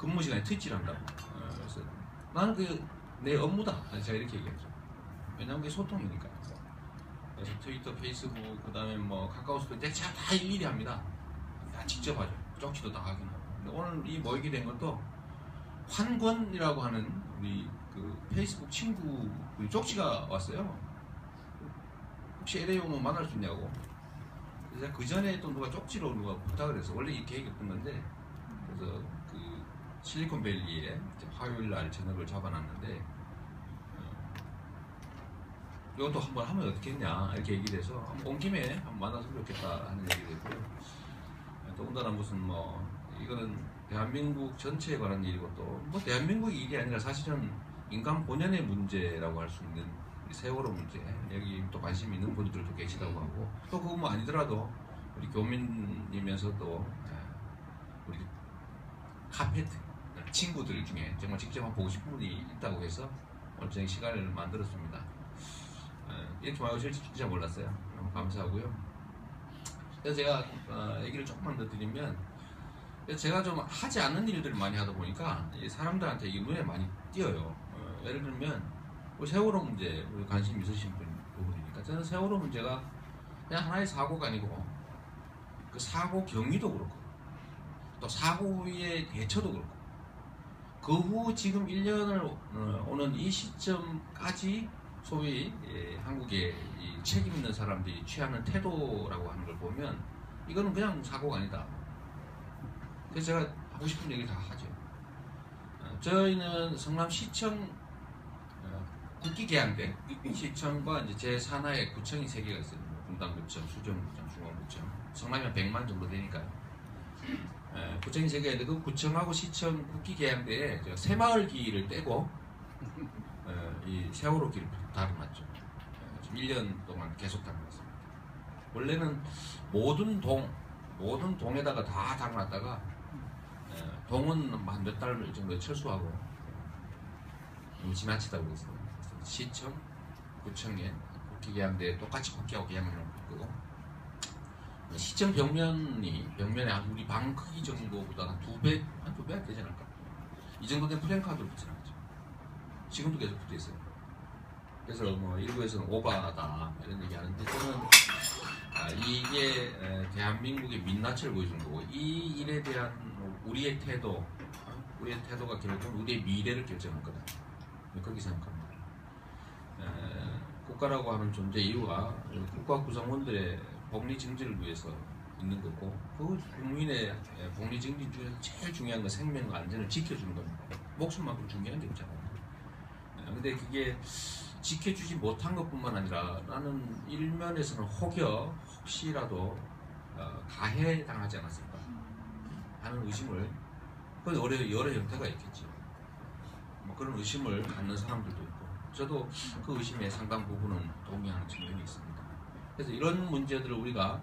근무 시간에 트위치를 한다고. 어, 그래서 나는 그 내 업무다. 제가 이렇게 얘기했죠. 왜냐면 그게 소통이니까. 그래서 트위터, 페이스북, 그 다음에 뭐 카카오스톡 제가 다 일일이 합니다. 다 직접 하죠. 쪽지도 다 하긴 하고. 근데 오늘 이 모이게 된 것도 환권이라고 하는 우리 그 페이스북 친구 쪽지가 왔어요. 혹시 LA 오면 만날 수 있냐고. 그래서 그 전에 또 누가 쪽지로 누가 부탁을 해서 원래 이 계획이 없던 건데 그래서 그 실리콘밸리에 화요일 날 저녁을 잡아놨는데 어, 이것도 한번 하면 어떻겠냐 이렇게 얘기를 해서 온 김에 한번 만났으면 좋겠다 하는 얘기를 했고요. 어, 더군다나 무슨 뭐 이거는 대한민국 전체에 관한 일이고 또 뭐 대한민국 일이 아니라 사실은 인간 본연의 문제라고 할 수 있는 이 세월호 문제 여기 또 관심 있는 분들도 계시다고 하고 또 그거 뭐 아니더라도 우리 교민이면서도 예, 우리 카페트 친구들 중에 정말 직접 보고 싶은 분이 있다고 해서 오늘 저녁 시간을 만들었습니다. 예, 이렇게 많이 오실지 진짜 몰랐어요. 너무 감사하고요. 그래서 제가 어, 얘기를 조금만 더 드리면 제가 좀 하지 않는 일들을 많이 하다 보니까 이 사람들한테 이게 눈에 많이 띄어요. 어, 예를 들면 우리 세월호 문제 우리 관심 있으신 분 부분이니까 저는 세월호 문제가 그냥 하나의 사고가 아니고 그 사고 경위도 그렇고 또 사고 후의 대처도 그렇고 그 후 지금 1년을 오는 이 시점까지 소위 예, 한국의 이 책임 있는 사람들이 취하는 태도라고 하는 걸 보면 이거는 그냥 사고가 아니다. 그래서 제가 하고 싶은 얘기 다 하죠. 어, 저희는 성남시청 어, 국기 개항때 시청과 이제 제 산하에 구청이 세 개가 있어요. 분당구청, 수정구청, 중앙구청. 성남이면 100만 정도 되니까요. 에, 구청이 세 개인데 그 구청하고 시청 국기 제가 새마을기를 떼고 에, 이 세월호 길을 다뤄놨죠. 에, 지금 1년 동안 계속 다뤄놨습니다. 원래는 모든 동, 모든 동에다가 다 다뤄놨다가 에, 동은 한 몇 달 정도 철수하고 너무 지나치다고 그랬어요. 시청, 구청에 국기 개항때에 똑같이 국기하고 개항을 바꾸고 시청 벽면이 벽면에 한 우리 방 크기 정도보다 한두 배, 한 두배 되지 않을까? 이 정도 된 플랜카드를 붙여놨죠. 지금도 계속 붙어 있어요. 그래서 뭐 일부에서는 오바다 이런 얘기 하는데 저는 아, 이게 에, 대한민국의 민낯을 보여주는 거고 이 일에 대한 우리의 태도, 어? 우리의 태도가 결국 우리의 미래를 결정할 거다. 그렇게 생각합니다. 에, 국가라고 하는 존재 이유가 국가 구성원들의 복리 증진을 위해서 있는 거고 그 국민의 복리 증진 중에서 제일 중요한 건 생명과 안전을 지켜주는 겁니다. 목숨만큼 중요한 게 없잖아요. 예, 근데 그게 지켜주지 못한 것뿐만 아니라 나는 일면에서는 혹여 혹시라도 어, 가해 당하지 않았을까 하는 의심을 그 여러, 여러 형태가 있겠죠. 뭐 그런 의심을 갖는 사람들도 있고 저도 그 의심의 상당 부분은 동의하는 측면이 있습니다. 그래서 이런 문제들을 우리가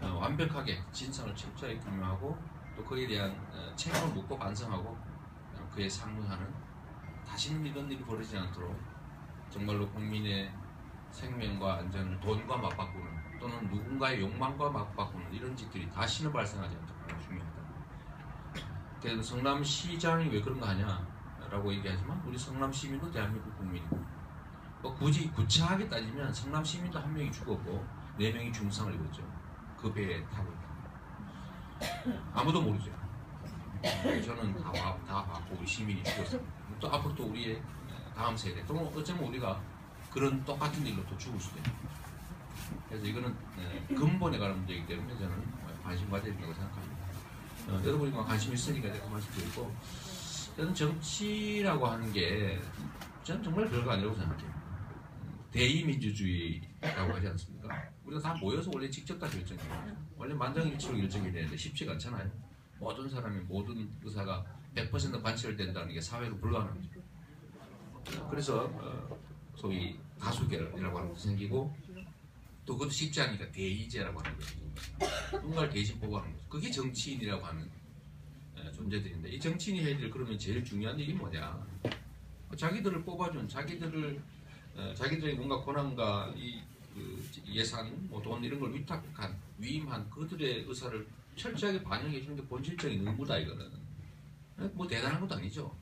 어, 완벽하게 진상을 철저히 규명하고 또 그에 대한 어, 책임을 묻고 반성하고 어, 그에 상응하는 다시는 이런 일이 벌어지지 않도록 정말로 국민의 생명과 안전을 돈과 맞바꾸는 또는 누군가의 욕망과 맞바꾸는 이런 짓들이 다시는 발생하지 않도록 중요하다. 그래서 성남시장이 왜 그런 거 하냐라고 얘기하지만 우리 성남 시민도 대한민국 국민이고 뭐 굳이 구차하게 따지면 성남 시민도 한 명이 죽었고 네 명이 중상을 입었죠. 그 배에 타고 아무도 모르죠. 저는 다, 와- 다 봤고 우리 시민이 죽었습니다. 또 앞으로 또 우리의 다음 세대 또 어쩌면 우리가 그런 똑같은 일로 또 죽을 수도 있고 그래서 이거는 에, 근본에 관한 문제이기 때문에 저는 관심 가져야 된다고 생각합니다. 어, 여러분이 뭐 관심 있으니까 제가 말씀드리고 저는 정치라고 하는 게 저는 정말 별거 아니라고 생각해요. 대의민주주의라고 하지 않습니까? 우리가 다 모여서 원래 직접 다 결정해요. 원래 만장일치로 결정이 되는데 쉽지가 않잖아요. 모든 사람의 모든 의사가 100% 관철된다는 게 사회로 불가능하죠. 그래서 어, 소위 다수결이라고 하는 것도 생기고 또 그것도 쉽지 않으니까 대의제라고 하는 거죠. 누군가를 대신 보고하는 거죠. 그게 정치인이라고 하는 어, 존재들인데 이 정치인이 해야 될 그러면 제일 중요한 일이 뭐냐? 자기들을 뽑아준 자기들을 어, 자기들의 뭔가 권한과 이, 그 예산, 뭐 돈 이런 걸 위탁한 위임한 그들의 의사를 철저하게 반영해 주는 게 본질적인 의무다 이거는 뭐 대단한 것도 아니죠.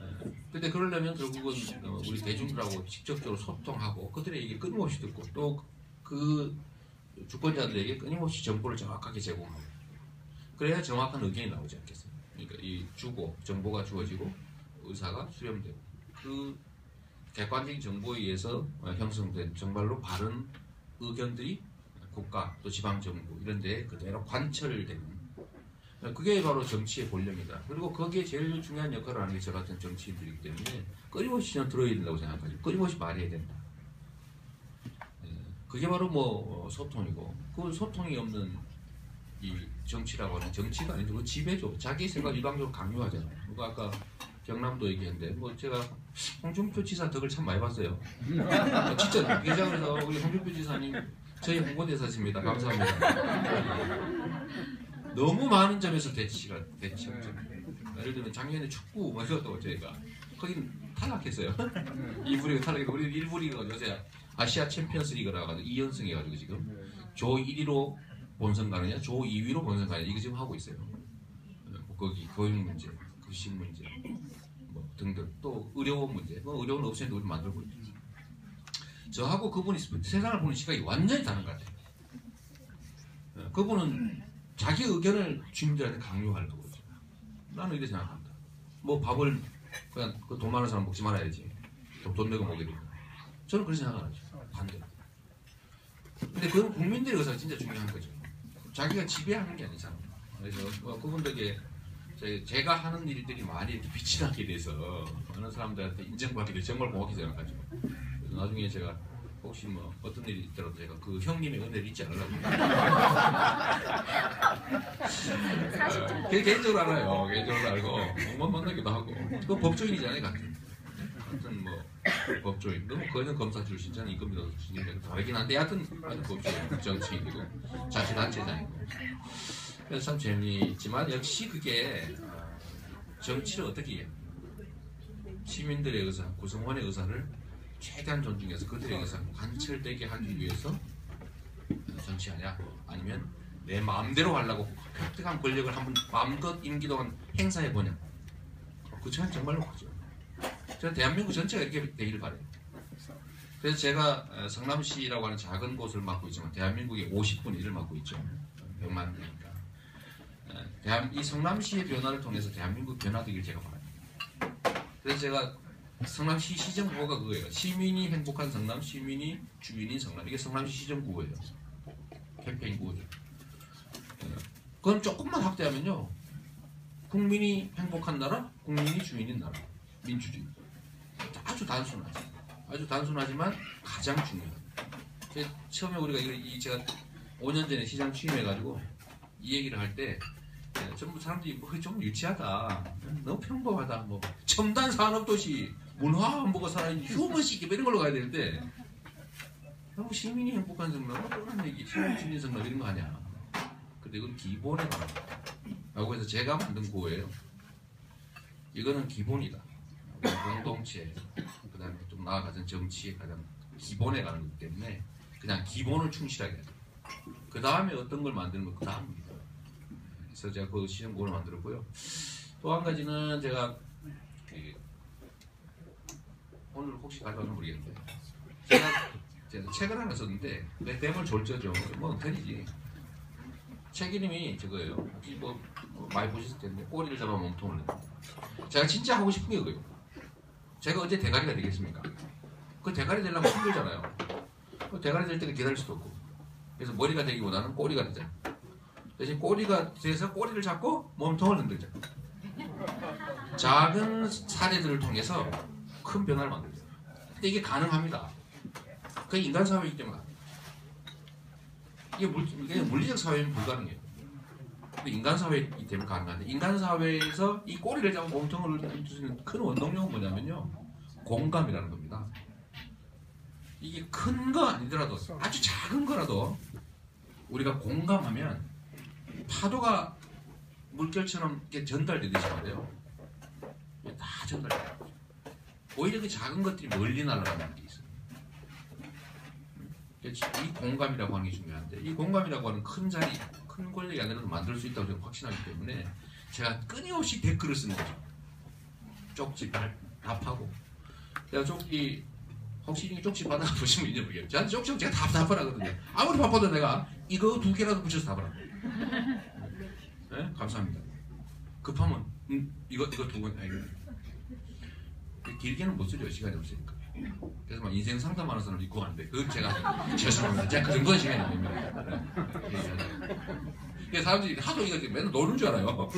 예. 근데 그러려면 결국은 어, 우리 대중들하고 직접적으로 소통하고 그들의 얘기 끊임없이 듣고 또 그 주권자들에게 끊임없이 정보를 정확하게 제공하고 그래야 정확한 의견이 나오지 않겠어요. 그러니까 이 주고 정보가 주어지고 의사가 수렴되고 그 객관적인 정보에 의해서 어, 형성된 정말로 바른 의견들이 국가 또 지방 정부 이런 데에 그대로 관철되는 그게 바로 정치의 본령이다. 그리고 거기에 제일 중요한 역할을 하는 게 저 같은 정치인들이기 때문에 끊임없이 저는 들어야 된다고 생각하죠. 끊임없이 말해야 된다. 예, 그게 바로 뭐 어, 소통이고 그 소통이 없는 이 정치라고 하는 정치가 아니죠. 그 지배죠. 자기 생각 일방적으로 강요하잖아요. 누가 아까 경남도 얘기했는데 뭐 제가 홍준표 지사 덕을 참 많이 봤어요. 어, 진짜 회장에서 우리 홍준표 지사님 저희 홍보대사십니다. 감사합니다. 너무 많은 점에서 대치가 대치가 예를 들면 작년에 축구 뭐 이었다고 저희가 거긴 탈락했어요. 2부 리그 탈락했고 우리 1부 리그 요새 아시아 챔피언스 리그라 가지고 2연승 해가지고 지금 조 1위로 본선 가느냐 조 2위로 본선 가느냐 이거 지금 하고 있어요. 뭐 거기 교육 문제, 급식 문제 뭐 등등 또 의료원 문제 뭐 의료원 없애도 우리 만들고 있죠. 저하고 그분이 세상을 보는 시각이 완전히 다른 것 같아요. 어, 그분은 자기 의견을 주민들한테 강요하는 거거든요. 나는 이렇게 생각합니다. 뭐 밥을 그냥 그돈 많은 사람 먹지 말아야지. 돈, 돈 내고 먹게 되니까. 저는 그렇게 생각하죠. 반대. 근데 그건 국민들의 의사가 진짜 중요한 거죠. 자기가 지배하는 게 아니잖아요. 그래서 어, 그분들에게 제- 제가 하는 일들이 많이 빛이 나게 돼서 어느 사람들한테 인정받게 돼 정말 고맙게 생각하죠. 나중에 제가 혹시 뭐 어떤 일이 있더라도 제가 그 형님의 은혜를 잊지 않으려고 어, 개- 개인적으로 알아요. 개인적으로 알고 못 만나기도 하고 그 법조인이잖아요, 같은. 같은 뭐 법조인, 너무 거는 검사 출신, 저는 인건비도 출신인데 다르긴 한데 하여튼 법조인, 정치인이고 자치단체장이고 그래서 참 재미있지만 역시 그게 어, 정치를 어떻게 해요? 시민들의 의사, 구성원의 의사를 최대한 존중해서 그들의 의사가 관철되게 하기 위해서 정치하냐 아니면 내 마음대로 하려고 획득한 권력을 한번 마음껏 임기 동안 행사해 보냐 그 차이는 정말로 크죠. 저는 대한민국 전체가 이렇게 되기를 바래요. 그래서 제가 어, 성남시라고 하는 작은 곳을 맡고 있지만 대한민국의 50분의 1을 맡고 있죠. 100만 명이니까. 이 성남시의 변화를 통해서 대한민국 변화되기를 제가 바랍니다. 그래서 제가 성남시 시정 구호가 그거예요. 시민이 행복한 성남, 시민이 주인인 성남. 이게 성남시 시정 구호예요. 캠페인 구호죠. 어, 그건 조금만 확대하면요. 국민이 행복한 나라, 국민이 주인인 나라. 민주주의. 아주 단순하죠. 아주 단순하지만 가장. 제- 처음에 우리가 이 제가 5년 전에 시장 취임해가지고 이 얘기를 할때 전부 사람들이 뭐 좀 유치하다, 너무 평범하다, 뭐 첨단 산업 도시, 문화 안보가 살아있는 휴먼시티 뭐 이런 걸로 가야 되는데 너무 시민이 행복한 성남, 뻔한 얘기, 시민 주민 성남 이런 거 아니야. 근데 이건 기본에 관한 라고 해서 제가 만든 구호예요. 이거는 기본이다. 공동체, 그 다음에 좀 나아가는 정치의 가장 기본에 가는 거기 때문에 그냥 기본을 충실하게 해야 돼. 그 다음에 어떤 걸 만드는 건그 다음입니다. 그래서 제가 그 시정구를 만들었고요. 또 한 가지는 제가 그 오늘 혹시 가져왔나 모르겠는데 제가, 제가 책을 하나 썼는데 내 땜을 졸저죠. 뭐 엉터리지. 책 이름이 저거예요. 혹시 뭐, 뭐 많이 보셨을 텐데 꼬리를 잡아 몸통을 낸다. 제가 진짜 하고 싶은 게 그거예요. 제가 어제 대가리가 되겠습니까? 그 대가리 되려면 힘들잖아요. 그 대가리 될 때는 기다릴 수도 없고. 그래서 머리가 되기보다는 꼬리가 되자. 대신 꼬리가 돼서 꼬리를 잡고 몸통을 흔들자. 작은 사례들을 통해서 큰 변화를 만들자. 근데 이게 가능합니다. 그게 인간 사회이기 때문에. 이게, 물, 이게 물리적 사회는 불가능해요. 근데 인간 사회이기 때문에 가능한데 인간 사회에서 이 꼬리를 잡고 몸통을 흔들 수 있는 큰 원동력은 뭐냐면요. 공감이라는 겁니다. 이게 큰 거 아니더라도 아주 작은 거라도 우리가 공감하면 파도가 물결처럼 이렇게 전달되듯이 말이에요. 다 전달돼요. 오히려 그 작은 것들이 멀리 날아가는 게 있어요. 그래서 이 공감이라고 하는 게 중요한데 이 공감이라고 하는 큰 자리, 큰 권력이 아니라도 만들 수 있다고 저는 확신하기 때문에 제가 끊임없이 댓글을 쓰는 거죠. 쪽지 발, 답하고. 제가 쪽지 혹시 이 쪽지 받아 보시면 이제. 저한테 쪽지 제가 다 답하라거든요. 아무리 바빠도 내가 이거 두 개라도 붙여서 답하라. 네? 감사합니다. 급하면 음, 이거 이거 두 번. 아이고. 길게는 못 쓰죠 시간이 없으니까. 그래서 막 인생 상담하는 사람 있고 하는데 그건 제가 죄송합니다. 제가 그 정도는 시간이 안 됩니다. 네. 그래서 사람들이 하도 이거 맨날 노는 줄 알아요.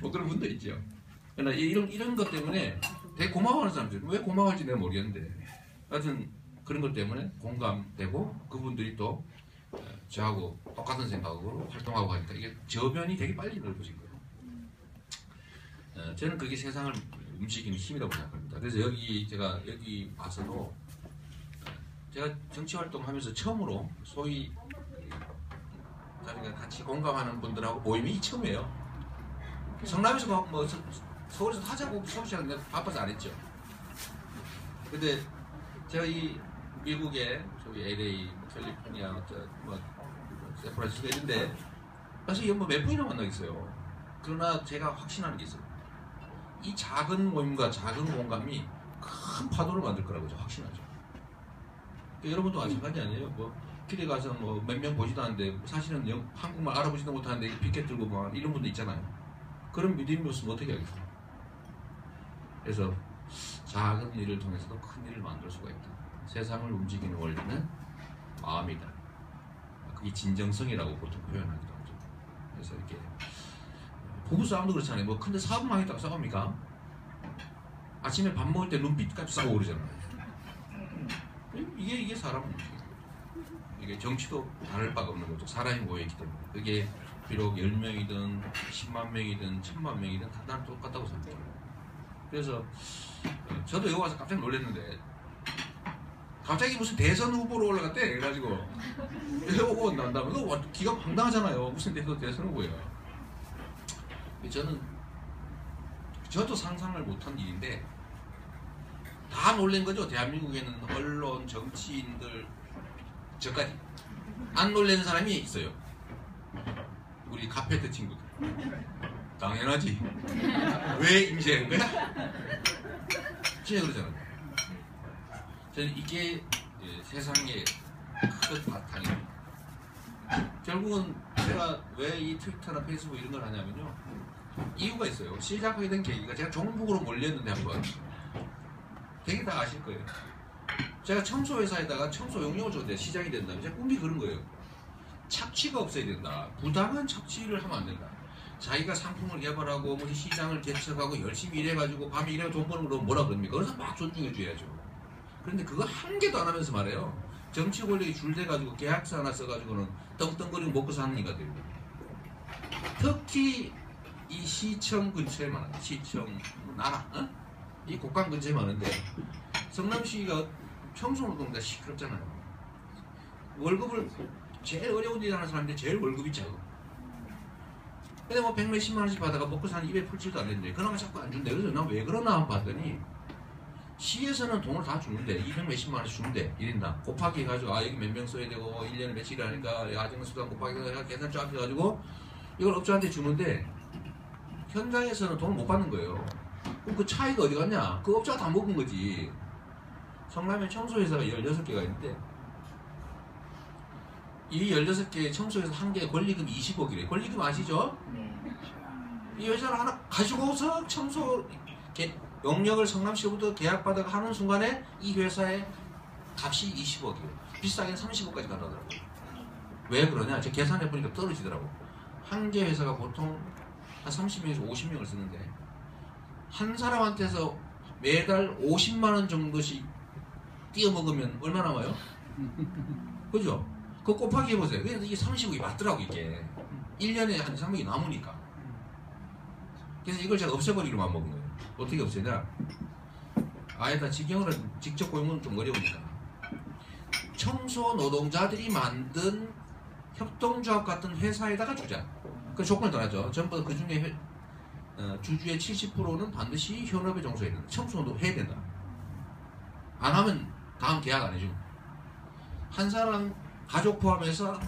뭐 그런 분도 있죠. 그러나 이런 이런 것 때문에 되게 고마워하는 사람들 왜 고마워할지 내가 모르겠는데 하여튼 그런 것 때문에 공감되고 그분들이 또 어, 저하고 똑같은 생각으로 활동하고 하니까 이게 저변이 되게 빨리 넓어진 거예요. 어, 저는 그게 세상을 움직이는 힘이라고 생각합니다. 그래서 여기 제가 여기 와서도 어, 제가 정치 활동하면서 처음으로 소위 자기가 같이 공감하는 분들하고 모임이 처음이에요. 성남에서 뭐- 뭐 서- 서울에서 하자고 서울시장 내가 바빠서 안 했죠. 근데 제가 이 미국의 저기 LA, 캘리포니아, 저뭐 샌프란시스코 이런데 사실 뭐몇 분이나 만나겠어요. 그러나 제가 확신하는 게 있어요. 이 작은 모임과 작은 공감이 큰 파도를 만들 거라고 저 확신하죠. 그러니까 여러분도 마찬가지 아니에요? 뭐 길에 가서 뭐 몇 명 보지도 않는데 사실은 영- 한국말 알아보지도 못하는데 피켓 들고 막 이런 분도 있잖아요. 그런 믿음이 없으면 어떻게 하겠어요? 그래서 작은 일을 통해서도 큰 일을 만들 수가 있다. 세상을 움직이는 원리는 마음이다. 그게 진정성이라고 보통 표현하기도 하죠. 그래서 이렇게 부부 싸움도 그렇잖아요. 뭐 근데 사업 망했다고 싸웁니까? 아침에 밥 먹을 때 눈빛까지 싸우고 그러잖아요. 이게 이게 사람. 이게 정치도 다를 바가 없는 거죠. 사람이 모여있기 때문에. 그게 비록 10명이든 10만 명이든 1000만 명이든 다 똑같다고 생각해요. 그래서 어, 저도 여기 와서 깜짝 놀랐는데 갑자기 무슨 대선 후보로 올라갔대 그래가지고 오고 난 다음에 이거 기가 황당하잖아요. 무슨 대선 대선 후보야. 저는 저도 상상을 못한 일인데 다 놀란 거죠. 대한민국에는 언론, 정치인들 저까지 안 놀란 사람이 있어요. 우리 카페트 친구들. 당연하지. 왜 임시하는 거야? 진짜 그러잖아요. 저는 이게 예, 세상의 큰 바탕입니다. 결국은 제가 왜 이 트위터나 페이스북 이런 걸 하냐면요. 이유가 있어요. 시작하게 된 계기가 제가 종북으로 몰렸는데 한번 되게 다 아실 거예요. 제가 청소회사에다가 청소 용역을 줬는데 시장이 된다면 제 꿈이 그런 거예요. 착취가 없어야 된다. 부당한 착취를 하면 안 된다. 자기가 상품을 개발하고 뭐 시장을 개척하고 열심히 일해가지고 밤에 일해고 돈 버는 거 뭐라 그럽니까? 그래서 막 존중해 줘야죠. 그런데 그거 한 개도 안 하면서 말해요. 정치 권력이 줄대가지고 계약서 하나 써가지고는 떵떵거리고 먹고 사는 이가 되고 특히 이 시청 근처에 많아 시청 나라 어? 이 곡강 근처에 많은데 성남시가 청소노동자 시끄럽잖아요. 월급을 제일 어려운 일 하는 사람인데 제일 월급이 작아. 근데 뭐 백몇십만 원씩 받아가 먹고 사는 입에 풀칠도 안 했는데 그나마 자꾸 안 준대. 그래서 난 왜 그러나 봤더니 시에서는 돈을 다 주는데 200 몇십만 원씩 주는데 1인당 곱하기 해가지고 아 여기 몇 명 써야 되고 1년에 며칠 하니까 야증 수당 곱하기 해서 계산 쫙 해가지고 이걸 업주한테 주는데 현장에서는 돈을 못 받는 거예요. 그럼 그 차이가 어디 갔냐? 그 업자가 다 먹은 거지. 성남에 청소회사가 16개가 있는데 이 16개 청소회사 한 개에 권리금 20억이래. 권리금 아시죠? 이 회사를 하나 가지고서 청소 개- 용역을 성남시부터 계약받아가 하는 순간에 이 회사의 값이 20억이에요. 비싸게는 30억까지 간다더라고요. 왜 그러냐? 제가 계산해 보니까 떨어지더라고. 한 개 회사가 보통 한 30명에서 50명을 쓰는데 한 사람한테서 매달 50만 원 정도씩 띄어 먹으면 얼마나 와요? 그죠? 그거 곱하기 해보세요. 그래서 이게 30억이 맞더라고 이게. 1년에 한 3억이 남으니까. 그래서 이걸 제가 없애버리기로만 먹은 거예요. 어떻게 없애냐? 아예 직영으로 직접 고용은 좀 어려우니까. 청소 노동자들이 만든 협동조합 같은 회사에다가 주자. 그 조건을 떠나죠. 전부 그 중에 어, 주주의 70%는 반드시 현업에 종사해야 된다. 청소도 해야 된다. 안 하면 다음 계약 안 해줘. 한 사람 가족 포함해서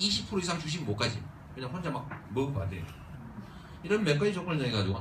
20% 이상 주식 못 가지. 그냥 혼자 막안 돼. 이런 몇 가지 조건을 정해가지고